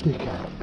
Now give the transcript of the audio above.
Speaker.